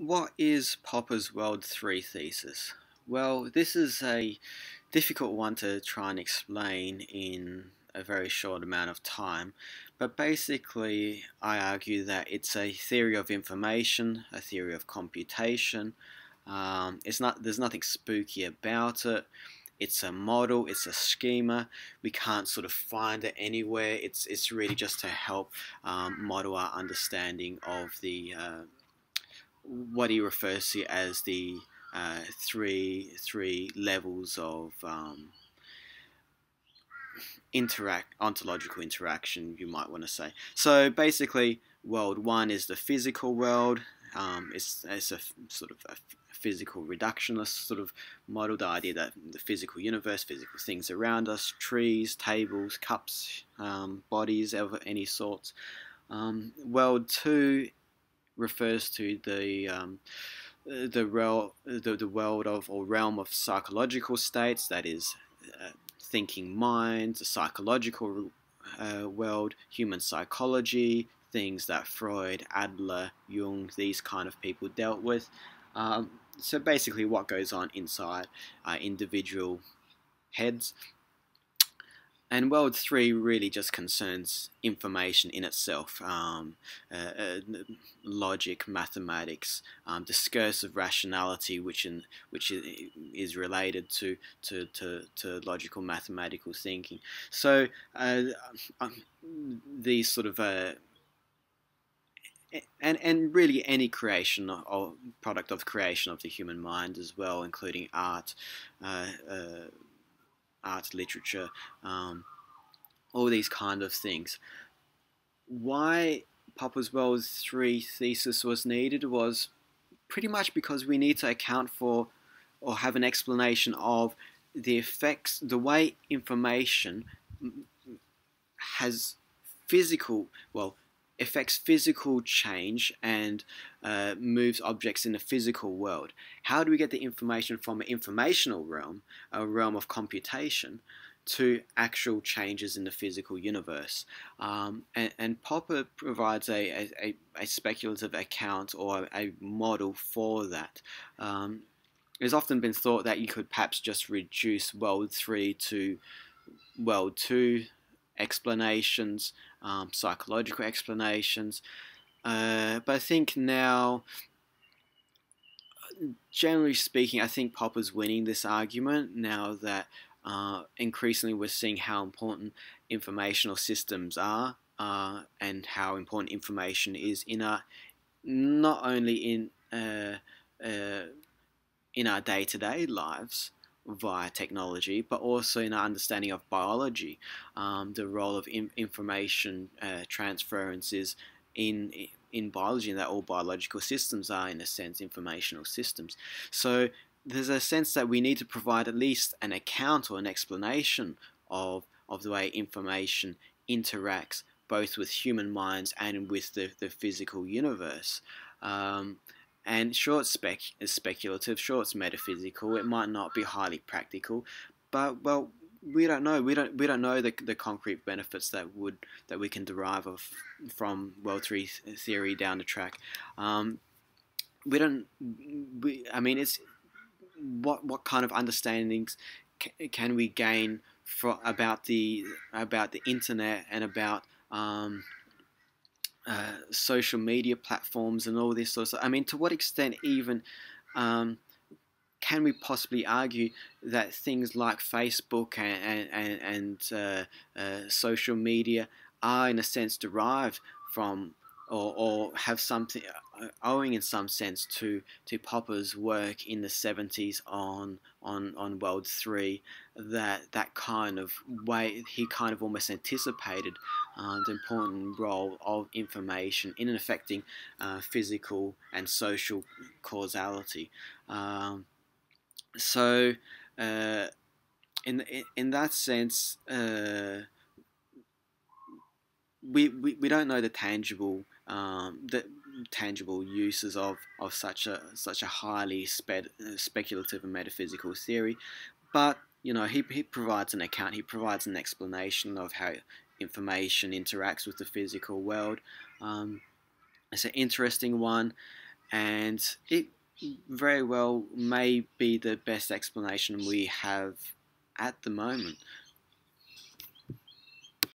What is Popper's World 3 thesis? Well, this is a difficult one to try and explain in a very short amount of time, but basically I argue that it's a theory of information, a theory of computation. Um, it's not there's nothing spooky about it. It's a model, it's a schema. We can't sort of find it anywhere. It's it's really just to help um, model our understanding of the uh, what he refers to as the uh, three three levels of um, interact ontological interaction you might want to say. So basically world one is the physical world. Um, it's, it's a sort of a physical reductionist sort of model the idea that the physical universe physical things around us trees tables cups um, bodies of any sorts. Um, world two refers to the um, the, rel- the the world of or realm of psychological states, that is, uh, thinking minds, the psychological uh, world, human psychology, things that Freud, Adler, Jung, these kind of people dealt with. Um, so basically, what goes on inside uh, individual heads and World 3 really just concerns information in itself, um, uh, uh, logic, mathematics, um, discursive rationality, which in, which is related to, to, to, to logical mathematical thinking. So uh, um, these sort of uh, and and really any creation or product of creation of the human mind as well, including art, uh, uh, art, literature, um, all these kind of things. Why Popper's World 3 thesis was needed was pretty much because we need to account for or have an explanation of the effects, the way information has physical, well, affects physical change and uh, moves objects in the physical world. How do we get the information from an informational realm, a realm of computation, to actual changes in the physical universe? Um, and, and, Popper provides a, a, a, speculative account or a model for that. Um, it's often been thought that you could perhaps just reduce World 3 to World 2 explanations, um, psychological explanations. Uh, but I think now, generally speaking, I think Popper's winning this argument now that uh, increasingly we're seeing how important informational systems are uh, and how important information is in our, not only in uh, uh in our day-to-day -day lives, via technology, but also in our understanding of biology, um, the role of in information uh, transferences in in biology, and that all biological systems are, in a sense, informational systems. So there's a sense that we need to provide at least an account or an explanation of of the way information interacts both with human minds and with the, the physical universe. Um, and it's spec is speculative, it's metaphysical. It might not be highly practical, but well, we don't know. We don't we don't know the, the concrete benefits that would that we can derive of from World Three theory down the track. Um, we don't. We, I mean, it's what what kind of understandings can we gain for about the about the internet and about um, uh, social media platforms and all this sort of stuff. I mean, to what extent even um, can we possibly argue that things like Facebook and and, and uh, uh, social media are in a sense derived from or, or have something uh, owing in some sense to to Popper's work in the 70s on on on World 3 that that kind of way he kind of almost anticipated uh, the important role of information in affecting uh, physical and social causality. Um, so uh, in, in that sense uh, we, we, we don't know the tangible um, the tangible uses of, of such a such a highly spe speculative and metaphysical theory, but you know he, he provides an account, he provides an explanation of how information interacts with the physical world. Um, it's an interesting one, and it very well may be the best explanation we have at the moment.